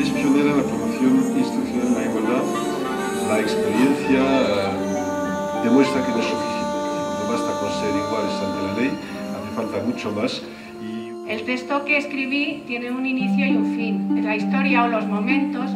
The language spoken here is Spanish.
es pionera en la formación institucional de la igualdad. La experiencia eh, demuestra que no es suficiente. No basta con ser iguales ante la ley, hace falta mucho más. Y El texto que escribí tiene un inicio y un fin. La historia o los momentos